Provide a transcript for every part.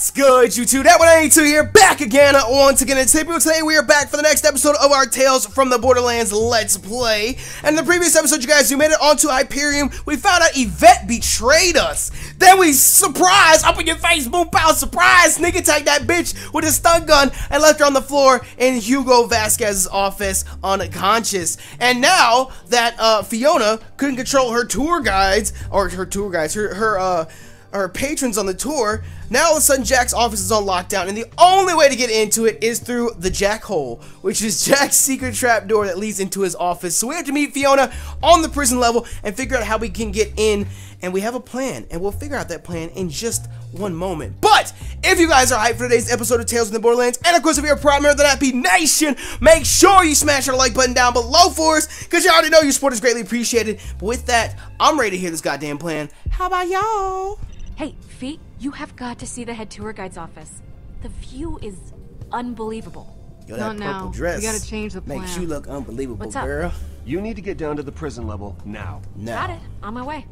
What's good, YouTube? That one I need to here, back again once again. Hypio. Today we are back for the next episode of our Tales from the Borderlands Let's Play. And in the previous episode, you guys, we made it onto Hyperion. We found out Yvette betrayed us. Then we, surprise, up in your face, boom, pow, surprise, nigga tagged that bitch with a stun gun and left her on the floor in Hugo Vasquez's office unconscious. And now that uh, Fiona couldn't control her tour guides, or her tour guides, her, her, uh, our patrons on the tour, now all of a sudden Jack's office is on lockdown, and the only way to get into it is through the Jack hole, which is Jack's secret trap door that leads into his office. So we have to meet Fiona on the prison level and figure out how we can get in, and we have a plan, and we'll figure out that plan in just one moment. But if you guys are hyped for today's episode of Tales from the Borderlands, and of course if you're a proud member of the Nappy Nation, make sure you smash that like button down below for us, because you already know your support is greatly appreciated. But with that, I'm ready to hear this goddamn plan. How about y'all? Hey, Fee, you have got to see the head tour guide's office. The view is unbelievable. Yo, Not that purple now. dress We gotta change the makes plan. you look unbelievable, What's up? girl. You need to get down to the prison level now. No. Got it. On my way.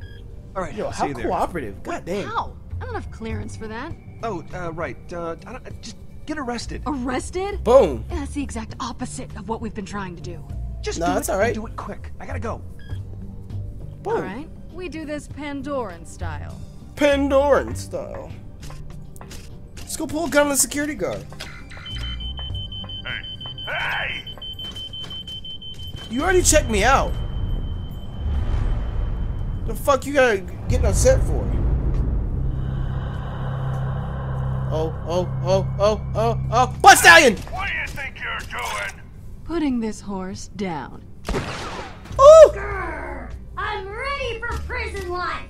All right, Yo, I'll how see you there. cooperative. God damn. How? I don't have clearance for that. Oh, uh, right. Uh, I don't, uh, just get arrested. Arrested? Boom. Yeah, that's the exact opposite of what we've been trying to do. Just No, do that's it. all right. Do it quick. I gotta go. Boom. All right, we do this Pandoran style. Pandoran style. Let's go pull a gun on the security guard. Hey! You already checked me out. The fuck you gotta get upset for? Oh, oh, oh, oh, oh, oh. Butt stallion! What do you think you're doing? Putting this horse down. Ooh! Grr, I'm ready for prison life.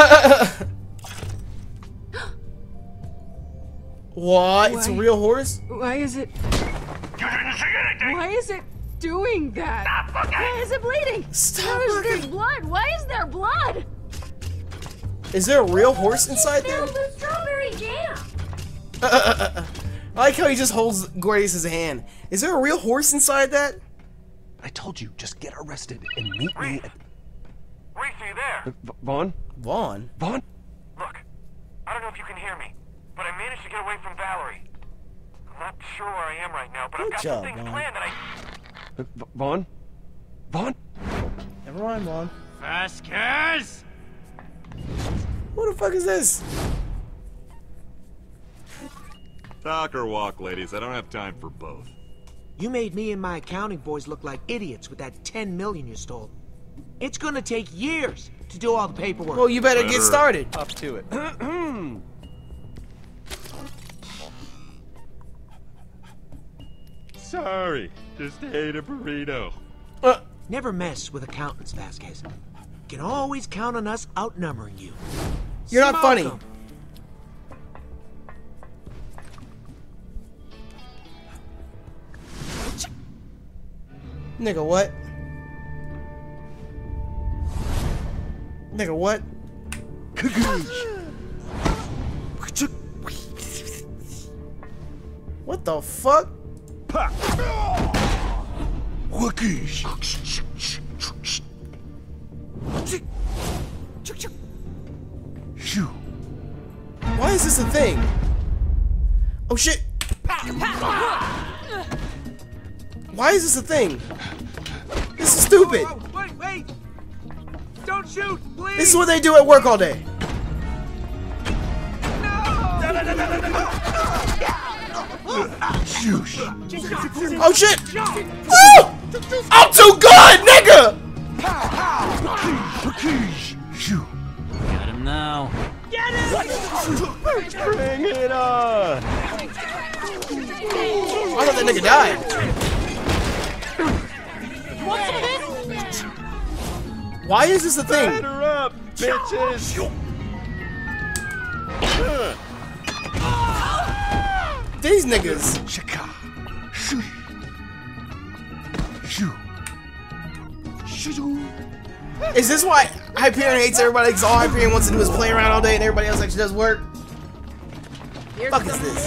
what? It's a Why? real horse? Why is it? You didn't see anything! Why is it doing that? Why is it bleeding? Stop Why is there looking. blood? Why is there blood? Is there a real horse inside there? Filled with strawberry jam. I like how he just holds Gortys' hand. Is there a real horse inside that? I told you, just get arrested and meet me at... Rhys, are you Vaughn? Vaughn. Vaughn? Look, I don't know if you can hear me, but I managed to get away from Vallory. I'm not sure where I am right now, but Good I've got job, some things Vaughn. planned that I... Uh, V- Vaughn? Vaughn? Never mind, Vaughn. Vasquez! Who the fuck is this? Talk or walk, ladies. I don't have time for both. You made me and my accounting boys look like idiots with that 10 million you stole. It's gonna take years to do all the paperwork. Well, you better get started. Up to it. Sorry. Just ate a burrito. Uh, Never mess with accountants, Vasquez. Can always count on us outnumbering you. You're not funny. Smoke 'em. nigga, what? Nigga, what? What the fuck? Why is this a thing? Oh shit! Why is this a thing? This is stupid. Shoot, please! This is what they do at work all day. Oh shit! Oh! I'm too good, nigga! Got him now. Bring it on! I thought that nigga died. Why is this a thing? Batter up, bitches! These niggas. Shaka. Shoo. Shoo. Shoo. Is this why Hyperion hates everybody? Because all Hyperion wants to do is play around all day and everybody else actually does work? Fuck is this?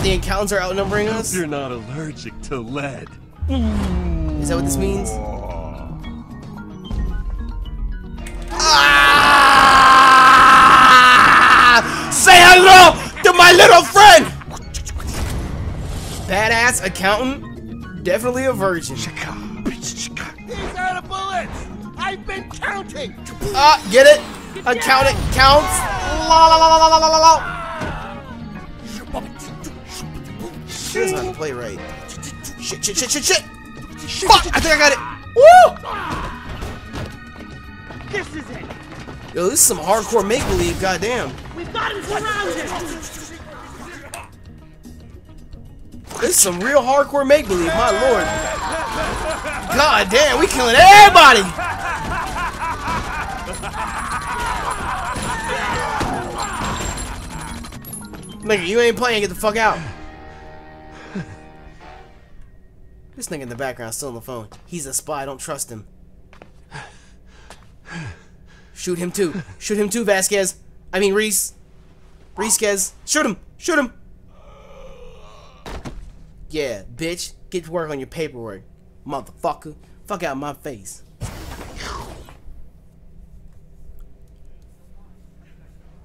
The encounters are outnumbering us? You're not allergic to lead. Is that what this means? My little, to my little friend. Badass accountant, definitely a virgin. These are the bullets! I've been counting! Ah, get it? Accountant counts. La la la la la la la la. She doesn't know to play right. Shit, shit, shit, shit, shit. Fuck! I think I got it. Woo! This is it! Yo, this is some hardcore make believe. Goddamn. Got surrounded! This is some real hardcore make believe. My lord. God damn, we killing everybody. Nigga, you ain't playing. Get the fuck out. This nigga in the background still on the phone. He's a spy. Don't trust him. Shoot him too. Shoot him too, Vasquez. I mean Rhys. Reesquez. Shoot him. Shoot him. Yeah, bitch. Get to work on your paperwork. Motherfucker. Fuck out my face.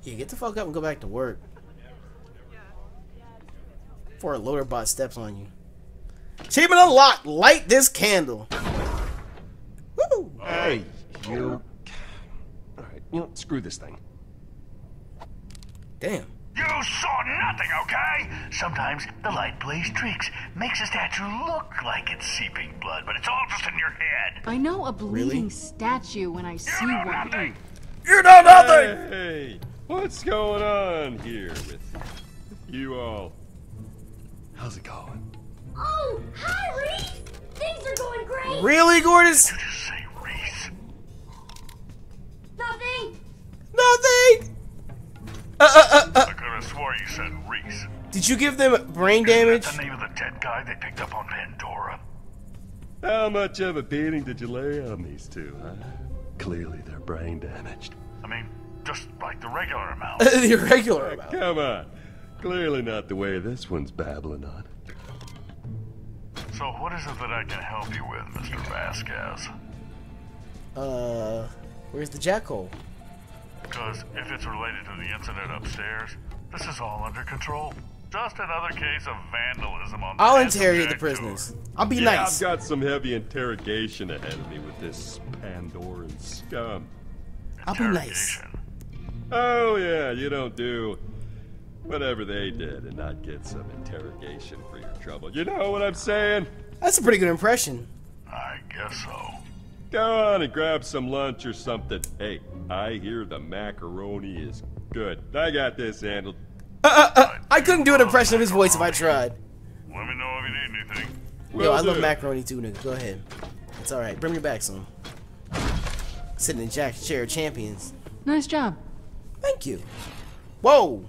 Yeah, get the fuck up and go back to work. Before a loader bot steps on you. Achievement unlocked. Light this candle. Woo! Hey, you. Alright, you know, screw this thing. Damn. You saw nothing, okay? Sometimes the light plays tricks, makes a statue look like it's seeping blood, but it's all just in your head. I know a bleeding statue when I see You know one. nothing. You know nothing! Hey, what's going on here with you all? How's it going? Oh, hi, Rhys! Things are going great! Really, Gortys? Did you give them brain damage? That's the name of the dead guy they picked up on Pandora. How much of a beating did you lay on these two, huh? Clearly they're brain damaged. I mean, just like the regular amount. the irregular amount. Come on. Clearly not the way this one's babbling on. so what is it that I can help you with, Mr. Vasquez? Uh, where's the jackhole? Because if it's related to the incident upstairs, this is all under control. Just another case of vandalism on the I'll Handsome interrogate the prisoners. tour. I'll be yeah, nice. I've got some heavy interrogation ahead of me with this Pandoran scum. I'll be nice. Oh yeah, you don't do whatever they did and not get some interrogation for your trouble. You know what I'm saying? That's a pretty good impression. I guess so. Go on and grab some lunch or something. Hey, I hear the macaroni is good. I got this handled. Uh, uh, uh, I couldn't do an impression of his voice if I tried. Let me know if you need anything. Yo, I Will love macaroni too, nigga. Go ahead. It's alright. Bring me back some. Sitting in Jack's chair of champions. Nice job. Thank you. Whoa!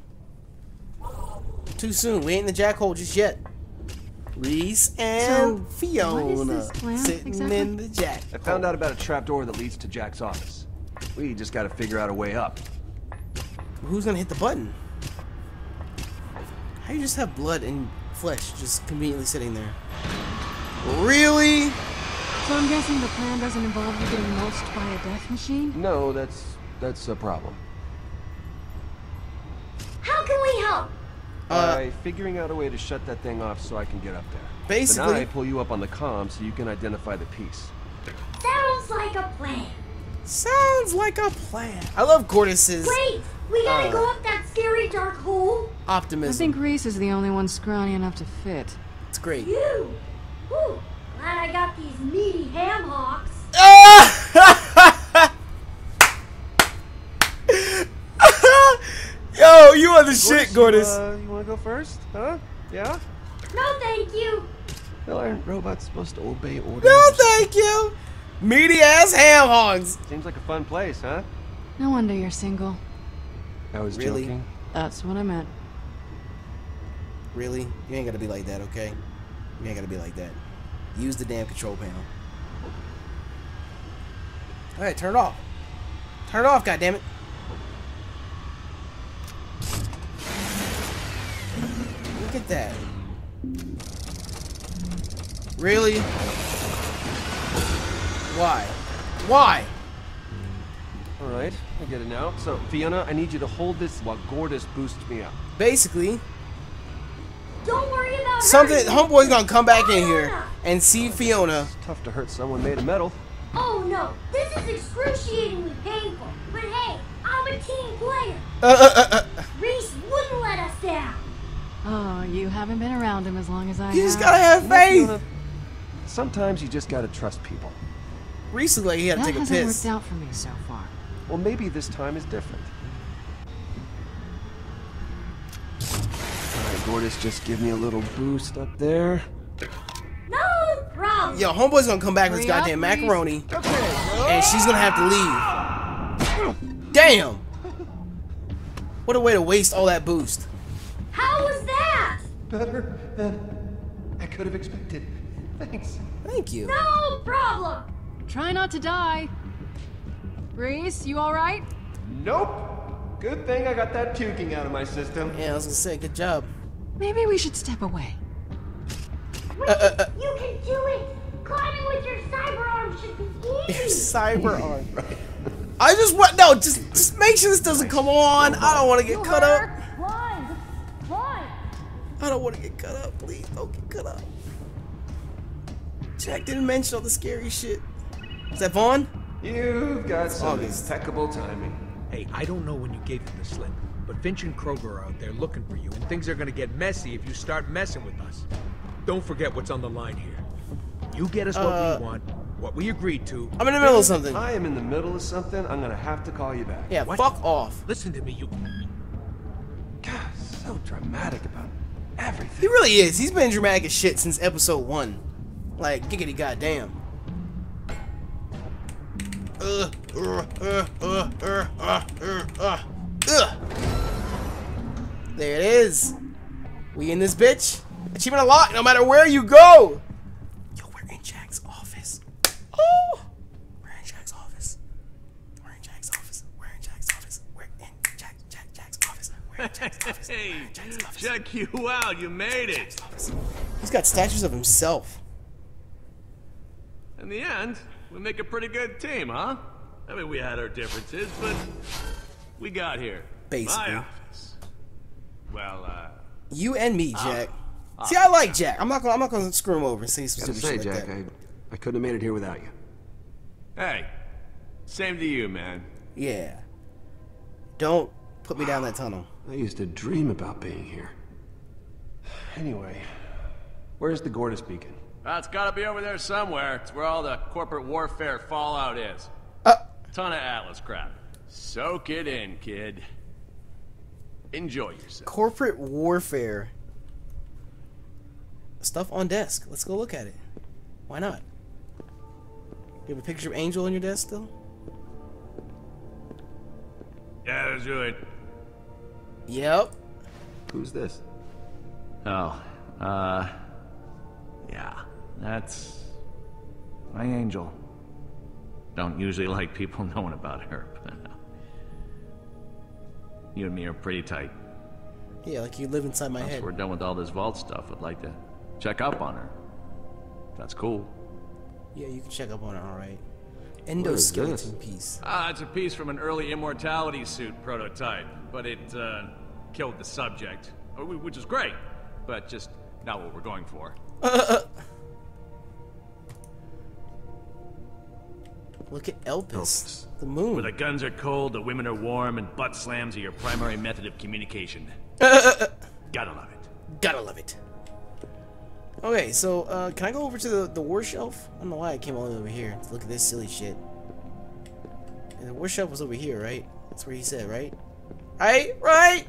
Too soon. We ain't in the jackhole just yet. Rhys and So, Fiona what is this plan, sitting exactly? in the jack. I found out about a trapdoor that leads to Jack's office. We just gotta figure out a way up. Who's gonna hit the button? How you just have blood and flesh just conveniently sitting there? Really? So I'm guessing the plan doesn't involve you getting mulched by a death machine? No, that's that's a problem. How can we help? Uh, By figuring out a way to shut that thing off so I can get up there. Basically- Then I pull you up on the comm so you can identify the piece. Sounds like a plan. Sounds like a plan. I love Gortys's Wait, we gotta Uh. go up that scary dark hole. Optimism. I optimism. think Rhys is the only one scrawny enough to fit. it's great. Phew. Whew. Glad I got these meaty ham hocks. Yo, you are the shit, Gortys. Uh, you wanna go first? Huh? Yeah? No, thank you. Well, aren't robots supposed to obey orders? No, thank you. Meaty ass ham hogs. Seems like a fun place, huh? No wonder you're single. I was Really? joking. That's what I meant. Really? You ain't gotta be like that, okay? You ain't gotta be like that. Use the damn control panel. Alright, turn it off. Turn it off, goddammit. Look at that. Really? Why? Why? All right. I get it now. So, Fiona, I need you to hold this while Gortys boosts me up. Basically, Don't worry about something. hurting me. Homeboy's gonna come back in here and see Fiona. It's tough to hurt someone made of metal. Oh no, this is excruciatingly painful. But hey, I'm a team player. Uh, uh, uh, uh. Rhys wouldn't let us down. Oh, you haven't been around him as long as I You just have. gotta have faith. Fiona, sometimes you just gotta trust people. Rhys looked like he had to that take a piss. That hasn't piss. worked out for me so far. Well, maybe this time is different. Alright, Gortys, just give me a little boost up there. No problem. Yo, homeboy's gonna come back with his Hurry up, goddamn Rhys. macaroni, and she's gonna have to leave. Damn! What a way to waste all that boost. How was that? Better than I could have expected. Thanks. Thank you. No problem. Try not to die. Rhys, you alright? Nope. Good thing I got that puking out of my system. Yeah, I was gonna say, good job. Maybe we should step away. Rhys, uh, you can do it. Climbing with your cyber arm should be easy. Your Cyber arm. I just want no, just just make sure this doesn't come on. I don't want to get cut up. Climb. Climb. I don't want to get cut up. Please don't get cut up. Jack didn't mention all the scary shit. Is that Vaughn? You've got some August. impeccable timing. Hey, I don't know when you gave him the slip, but Finch and Kroger are out there looking for you, and things are gonna get messy if you start messing with us. Don't forget what's on the line here. You get us what Uh, we want, what we agreed to. I'm in the middle of something. I am in the middle of something. I'm gonna have to call you back. Yeah, What? fuck off. Listen to me, you. God, so dramatic about everything. He really is. He's been dramatic as shit since episode one. Like, giggity goddamn. There it is. We in this bitch. Achievement unlocked no matter where you go. Yo, we're in Jack's office. Oh! We're in Jack's office. We're in Jack's office. We're in Jack's office. We're in Jack, Jack, Jack's office. We're in Jack's office. Hey, Jack's office. Jack, you out. You made it. He's got statues of himself. In the end, we make a pretty good team, huh? I mean, we had our differences, but we got here. Basically. My office. Well, uh, You and me, Jack. See, I like Jack. I'm not gonna. I'm not gonna screw him over and say some Gotta stupid say, shit like Jack, that. I, I couldn't have made it here without you. hey, same to you, man. Yeah. Don't put me down that tunnel. I used to dream about being here. Anyway, where's the Gortys beacon? Uh, it's gotta be over there somewhere. It's where all the corporate warfare fallout is. Uh, Ton of Atlas crap. Soak it in, kid. Enjoy yourself. corporate warfare. Stuff on desk. Let's go look at it. Why not? You have a picture of Angel on your desk still? Yeah, let's do it. Yep. Who's this? Oh, uh, yeah, that's my angel. Don't usually like people knowing about her. but you and me are pretty tight. Yeah, like you live inside my Once head. we're done with all this vault stuff, I'd like to check up on her. That's cool. Yeah, you can check up on her, All right. Endoskeleton piece. Ah, it's a piece from an early immortality suit prototype, but it uh, killed the subject, uh, which is great, but just not what we're going for. Look at Elpis. Elpis. The moon. Where the guns are cold, the women are warm, and butt slams are your primary method of communication. Uh, uh, uh, Gotta love it. Gotta love it. Okay, so uh, can I go over to the, the war shelf? I don't know why I came all the way over here to look at this silly shit. And the war shelf was over here, right? That's where he said, right? Right? Right?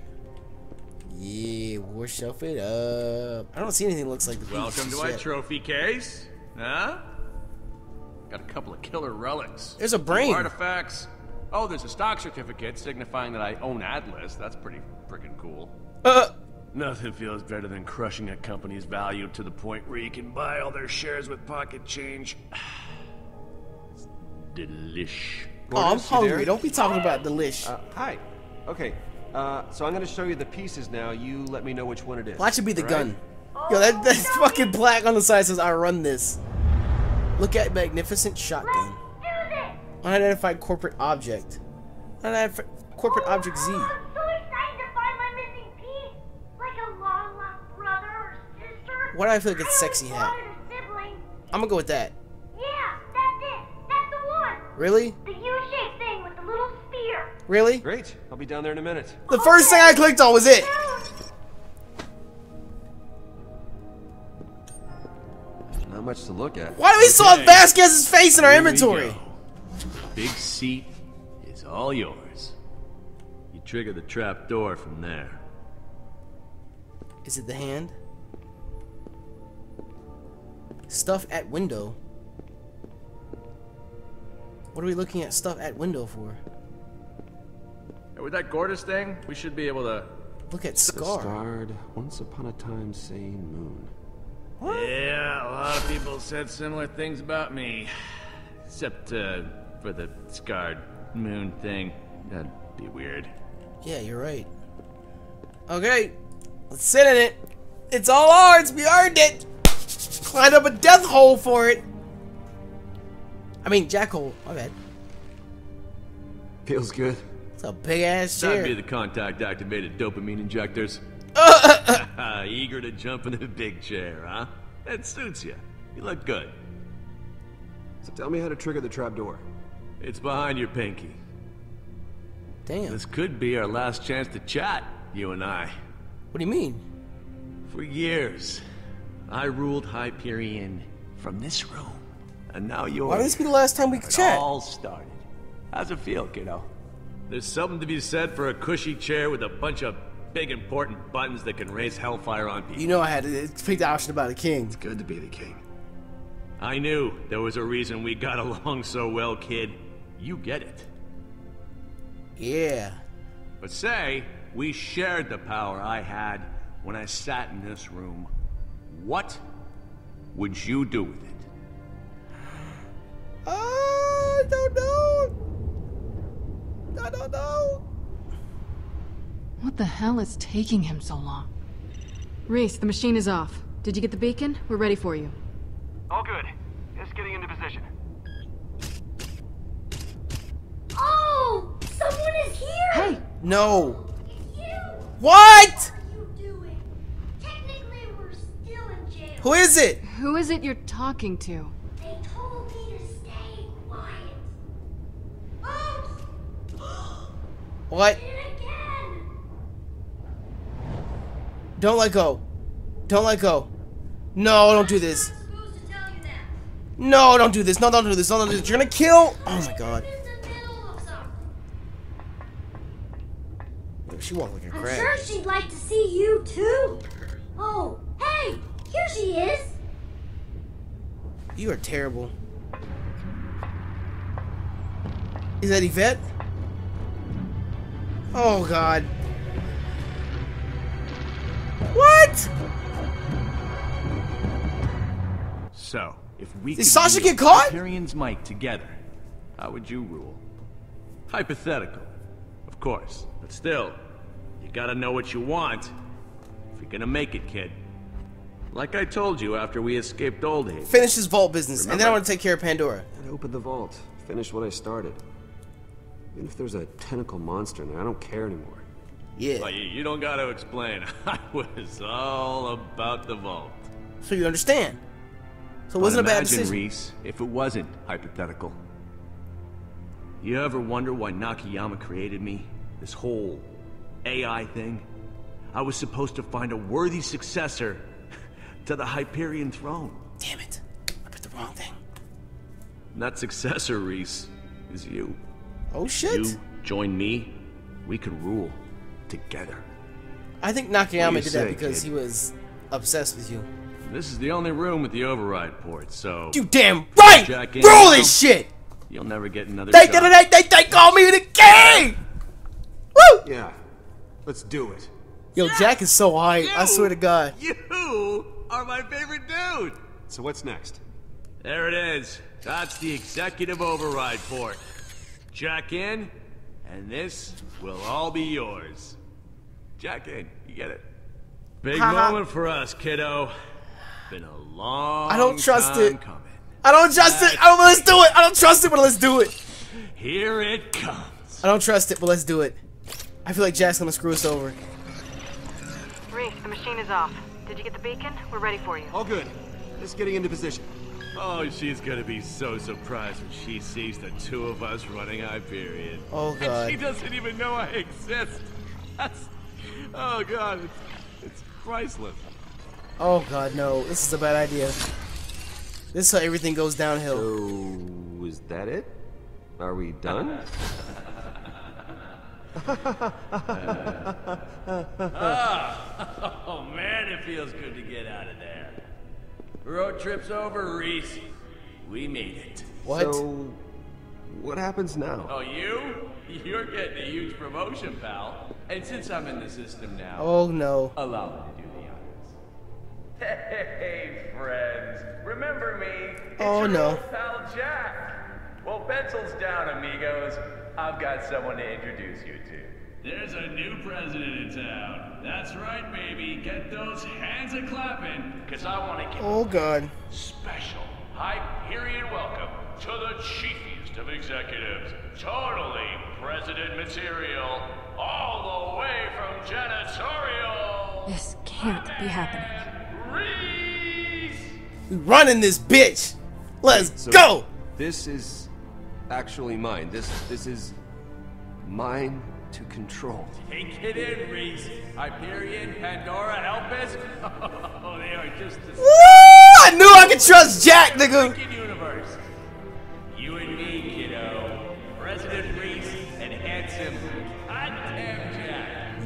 Yeah, war shelf it up. I don't see anything that looks like the Welcome piece to my trophy case. Huh? Got a couple of killer relics. There's a Two brain. Artifacts. Oh, there's a stock certificate signifying that I own Atlas. That's pretty freaking cool. Uh, Nothing feels better than crushing a company's value to the point where you can buy all their shares with pocket change. Delish. oh, I'm Gortys, you there? hungry. Don't be talking about delish. Uh, hi. Okay, uh, so I'm gonna show you the pieces now. You let me know which one it is. Watch should be the all gun. Yo, that, that fucking black on the side says I run this. Look at magnificent shotgun. Unidentified corporate object. And I have corporate object Z. Oh, I'm so excited to find my missing piece. Like a long lost brother or sister. Why do I feel like it's sexy hat? wanted a sibling. I'm gonna go with that. Yeah, that's it. That's the one. Really? The U-shaped thing with the little spear. Really? Great. I'll be down there in a minute. The first thing I clicked on was it. Much to look at. Why do we still have Vasquez's face in our Here we inventory? go. Big seat is all yours. You trigger the trap door from there. Is it the hand? Stuff at window. What are we looking at stuff at window for? Hey, with that Gortys thing, we should be able to. Look at The Scar. starred, once upon a time sane moon. Yeah, a lot of people said similar things about me. Except, uh, for the scarred moon thing. That'd be weird. Yeah, you're right. Okay, let's sit in it. It's all ours. We earned it. Climbed up a death hole for it. I mean, jackhole. My bad. Feels good. It's a big ass That'd be the contact activated dopamine injectors. Ah, eager to jump in the big chair, huh? That suits you. You look good. So tell me how to trigger the trapdoor. It's behind your pinky. Damn. This could be our last chance to chat, you and I. What do you mean? For years, I ruled Hyperion from this room. And now you're. Why would this be the last time we could It chat? all started. How's it feel, kiddo? There's something to be said for a cushy chair with a bunch of big important buttons that can raise hellfire on people. You know I had to pick the option about the king. It's good to be the king. I knew there was a reason we got along so well, kid. You get it. Yeah. But say we shared the power I had when I sat in this room. What would you do with it? I don't know. I don't know. What the hell is taking him so long? Rhys, the machine is off. Did you get the beacon? We're ready for you. All good. Just getting into position. Oh, someone is here. Hey! No. It's you. What? What are you doing? Technically, we're still in jail. Who is it? Who is it you're talking to? They told me to stay quiet. Oops! What? Did it again. Don't let go. Don't let go. No, don't do this. I'm supposed to tell you that. No, don't do this. No, don't do this. No, don't do this. You're gonna kill. Oh my god. I'm in the middle of something. She walked like a I'm crab. sure she'd like to see you too. Oh, hey, here she is. You are terrible. Is that Yvette? Oh god. What? So, if we Did could Sasha get caught? Hyperion's Mike together, how would you rule? Hypothetical, of course, but still, you gotta know what you want if you're gonna make it, kid. Like I told you after we escaped Old Haven. Finish this vault business, and then I want to take care of Pandora. I'd open the vault. Finish what I started. Even if there's a tentacle monster in there, I don't care anymore. Yeah. Well, you, you don't gotta explain. I was all about the vault. So you understand. So it wasn't a But bad imagine, decision. Rhys, if it wasn't hypothetical. You ever wonder why Nakayama created me? This whole AI thing? I was supposed to find a worthy successor to the Hyperion throne. Damn it. I picked the wrong thing. And that successor, Rhys, is you. Oh shit. You join me, we could rule together. I think Nakayama did say, that because kid? he was obsessed with you. This is the only room with the override port, so You damn right! Jack Roll this shit! you'll never get another They, shot. they, they, they, call me the king! Woo! Yeah, let's do it. Yo, Jack is so hype. I swear to God. You are my favorite dude! So what's next? There it is. That's the executive override port. Jack in, and this will all be yours. Jack in, you get it? Big Haha. moment for us, kiddo. Been a long I don't trust time it. coming. I don't trust it. I don't, let's do it. I don't trust it, but let's do it. Here it comes. I don't trust it, but let's do it. I feel like Jack's gonna screw us over. Rhys, the machine is off. Did you get the beacon? We're ready for you. All good. Just getting into position. Oh, she's gonna be so surprised when she sees the two of us running Hyperion. Oh, God. And she doesn't even know I exist. That's, oh god, it's, it's priceless. Oh god, no. This is a bad idea. This is how everything goes downhill. So, is that it? Are we done? Oh man, it feels good to get out of there. Road trip's over, Rhys. We made it. What? So, what happens now? Oh, you? You're getting a huge promotion, pal. And since I'm in the system now, Oh no. allow me to do the honors. Hey, friends. Remember me? It's Oh, your no. old pal Jack. Well, pencils down, amigos. I've got someone to introduce you to. There's a new president in town. That's right, baby. Get those hands a clapping, because I want to give Oh god. special Hyperion welcome to the chiefiest of executives. Totally president material, all the way from janitorial. This can't be happening. Rhys! We running this bitch. Let's So, go. This is actually mine. This this is mine to control. Take it in, Rhys. Hyperion, Pandora, Elpis. Oh, they are just the Woo! I knew I could trust Jack, nigga. universe.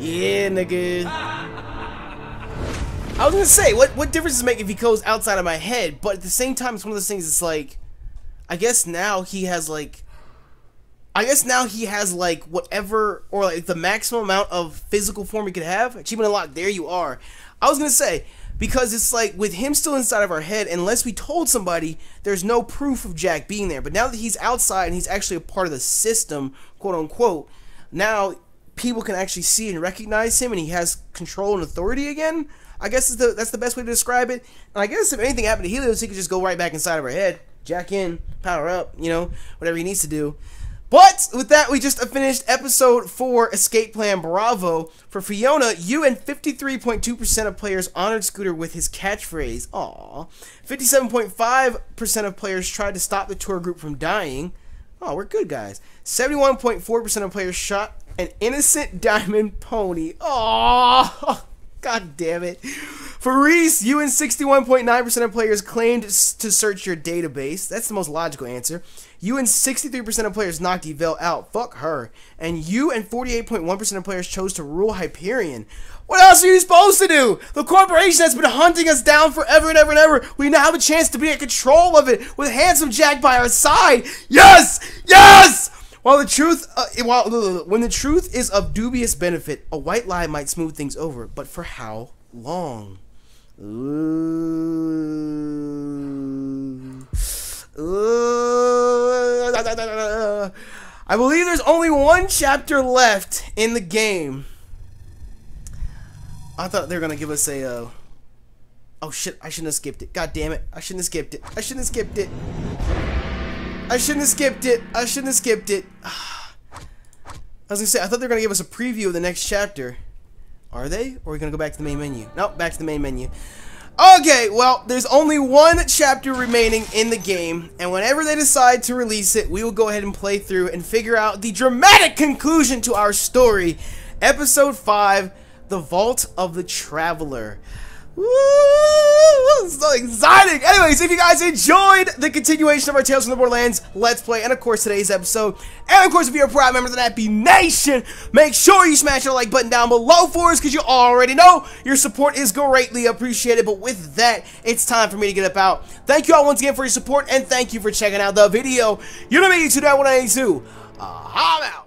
Yeah, nigga. I was gonna say, what what difference does it make if he goes outside of my head? But at the same time, it's one of those things. It's like, I guess now he has like, I guess now he has like whatever or like the maximum amount of physical form he could have. Achievement unlocked. There you are. I was gonna say because it's like with him still inside of our head, unless we told somebody, there's no proof of Jack being there. But now that he's outside and he's actually a part of the system, quote unquote, now people can actually see and recognize him, and he has control and authority again. I guess is the, that's the best way to describe it. And I guess if anything happened to Helios, he could just go right back inside of her head, jack in, power up, you know, whatever he needs to do. But with that, we just finished episode 4 Escape Plan Bravo. For Fiona, you and 53.2% of players honored Scooter with his catchphrase. Aww. 57.5% of players tried to stop the tour group from dying. Oh, we're good, guys. 71.4% of players shot an innocent diamond pony. Oh, God damn it. For Rhys, you and 61.9% of players claimed to search your database. That's the most logical answer. You and 63% of players knocked Evel out. Fuck her. And you and 48.1% of players chose to rule Hyperion. What else are you supposed to do? The corporation has been hunting us down forever and ever and ever. We now have a chance to be in control of it with handsome Jack by our side. Yes! Yes! While the truth, uh, while when the truth is of dubious benefit, a white lie might smooth things over. But for how long? Ooh. Ooh. I believe there's only one chapter left in the game. I thought they were gonna give us a. Uh... Oh shit! I shouldn't have skipped it. God damn it! I shouldn't have skipped it. I shouldn't have skipped it. I shouldn't have skipped it. I shouldn't have skipped it. I was gonna say I thought they were gonna give us a preview of the next chapter. Are they? Or are we gonna go back to the main menu? Nope, back to the main menu. Okay, well, there's only one chapter remaining in the game, and whenever they decide to release it, we will go ahead and play through and figure out the dramatic conclusion to our story. Episode 5 The Vault of the Traveler. Woo! So exciting! Anyways, if you guys enjoyed the continuation of our Tales from the Borderlands Let's Play, and of course today's episode, and of course if you're a proud member of the Nappy Nation, make sure you smash that like button down below for us, because you already know your support is greatly appreciated. But with that, it's time for me to get up out. Thank you all once again for your support, and thank you for checking out the video. You know me, 2 182 Uh, I'm out.